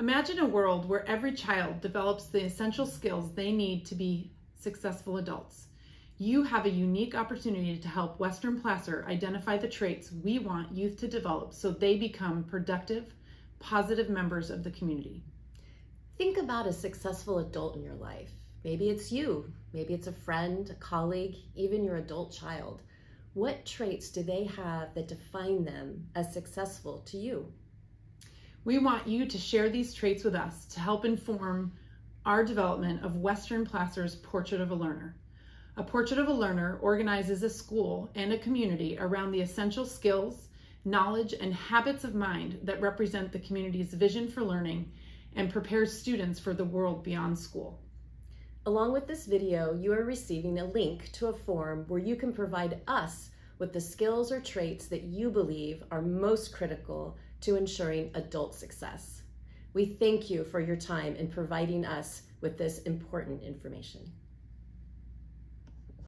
Imagine a world where every child develops the essential skills they need to be successful adults. You have a unique opportunity to help Western Placer identify the traits we want youth to develop so they become productive, positive members of the community. Think about a successful adult in your life. Maybe it's you, maybe it's a friend, a colleague, even your adult child. What traits do they have that define them as successful to you? We want you to share these traits with us to help inform our development of Western Placer's Portrait of a Learner. A Portrait of a Learner organizes a school and a community around the essential skills, knowledge, and habits of mind that represent the community's vision for learning and prepares students for the world beyond school. Along with this video, you are receiving a link to a form where you can provide us with the skills or traits that you believe are most critical to ensuring adult success. We thank you for your time in providing us with this important information.